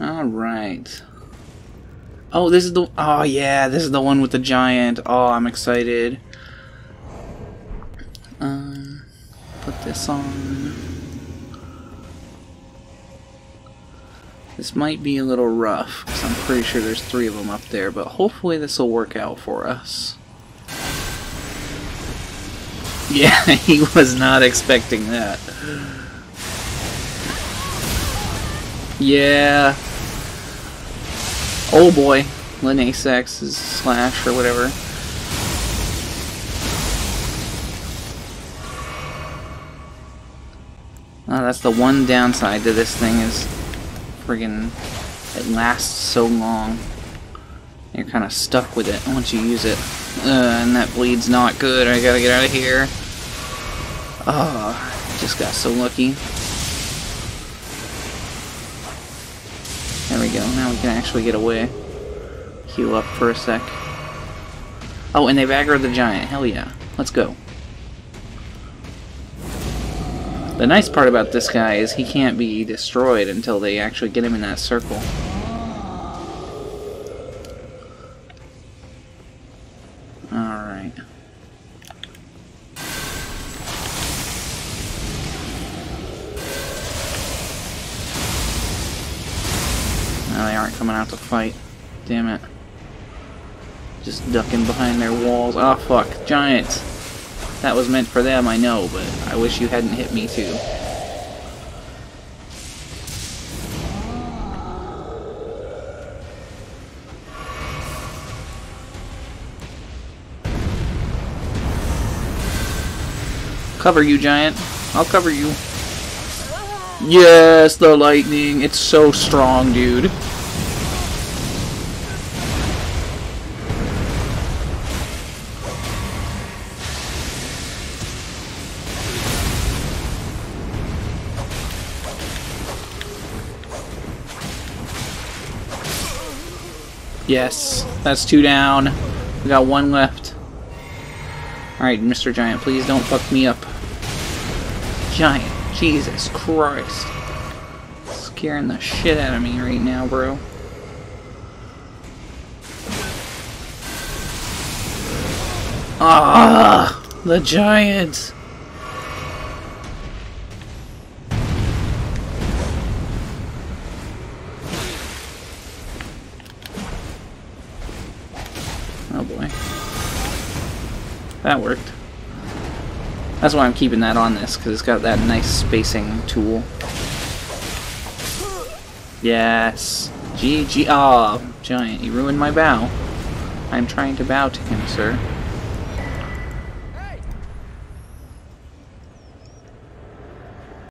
Alright. Oh, this is the... Oh, yeah, this is the one with the giant. Oh, I'm excited. Um, put this on. This might be a little rough, because I'm pretty sure there's three of them up there, but hopefully this will work out for us. Yeah, he was not expecting that. Yeah. Oh boy. Linnaeus X is slash or whatever. Oh, that's the one downside to this thing is friggin' it lasts so long. You're kind of stuck with it once you use it. Uh, and that bleed's not good. I gotta get out of here. Oh, just got so lucky. There we go. Now we can actually get away. Heal up for a sec. Oh, and they've aggroed the giant. Hell yeah. Let's go. The nice part about this guy is he can't be destroyed until they actually get him in that circle. Alright. They aren't coming out to fight. Damn it. Just ducking behind their walls. Oh fuck, giants! That was meant for them, I know, but I wish you hadn't hit me too. Cover you, giant. I'll cover you. Yes, the lightning. It's so strong, dude. Yes, that's two down. We got one left. Alright, Mr. Giant, please don't fuck me up. Giant, Jesus Christ. Scaring the shit out of me right now, bro. Ah, the Giants. Oh boy. That worked. That's why I'm keeping that on this, because it's got that nice spacing tool. Yes. GG. Oh, ah, giant, you ruined my bow. I'm trying to bow to him, sir.